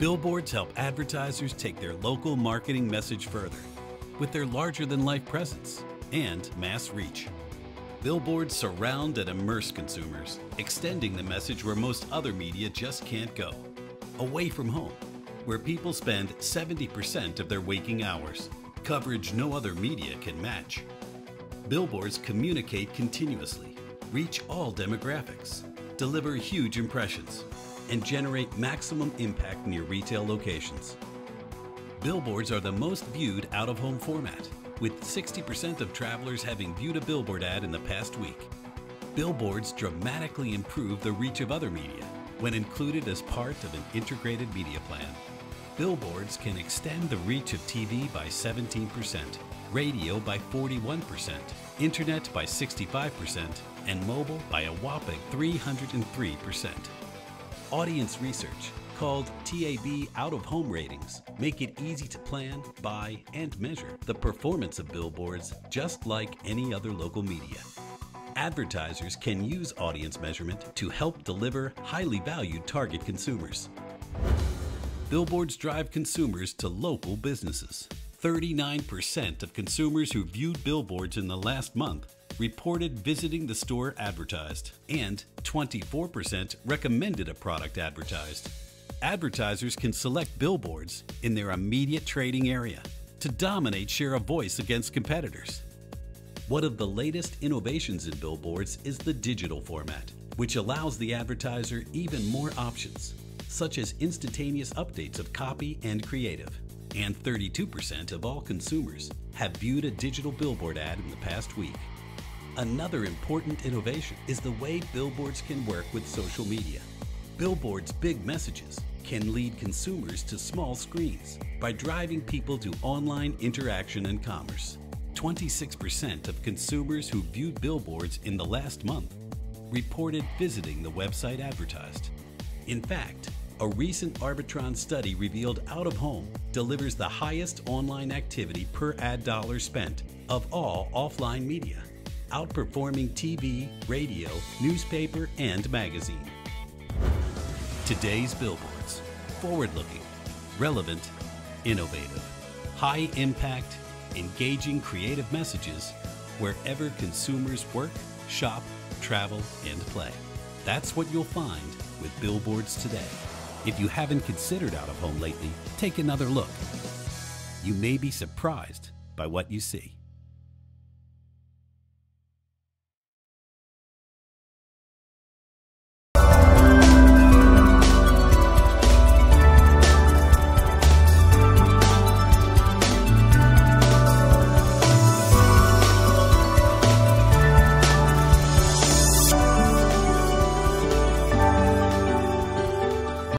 Billboards help advertisers take their local marketing message further with their larger than life presence and mass reach. Billboards surround and immerse consumers, extending the message where most other media just can't go away from home, where people spend 70% of their waking hours, coverage no other media can match. Billboards communicate continuously, reach all demographics, deliver huge impressions, and generate maximum impact near retail locations. Billboards are the most viewed out-of-home format, with 60% of travelers having viewed a billboard ad in the past week. Billboards dramatically improve the reach of other media when included as part of an integrated media plan. Billboards can extend the reach of TV by 17%, radio by 41%, internet by 65%, and mobile by a whopping 303%. Audience research, called TAB out of home ratings, make it easy to plan, buy, and measure the performance of billboards just like any other local media. Advertisers can use audience measurement to help deliver highly valued target consumers. Billboards drive consumers to local businesses. 39% of consumers who viewed billboards in the last month reported visiting the store advertised, and 24% recommended a product advertised. Advertisers can select billboards in their immediate trading area to dominate share of voice against competitors. One of the latest innovations in billboards is the digital format, which allows the advertiser even more options, such as instantaneous updates of copy and creative. And 32% of all consumers have viewed a digital billboard ad in the past week. Another important innovation is the way billboards can work with social media. Billboards' big messages can lead consumers to small screens by driving people to online interaction and commerce. 26% of consumers who viewed billboards in the last month reported visiting the website advertised. In fact, a recent Arbitron study revealed out of home delivers the highest online activity per ad dollar spent of all offline media, outperforming TV, radio, newspaper, and magazine. Today's billboards forward looking, relevant, innovative, high impact, engaging creative messages wherever consumers work, shop, travel, and play. That's what you'll find with billboards today. If you haven't considered out of home lately, take another look. You may be surprised by what you see.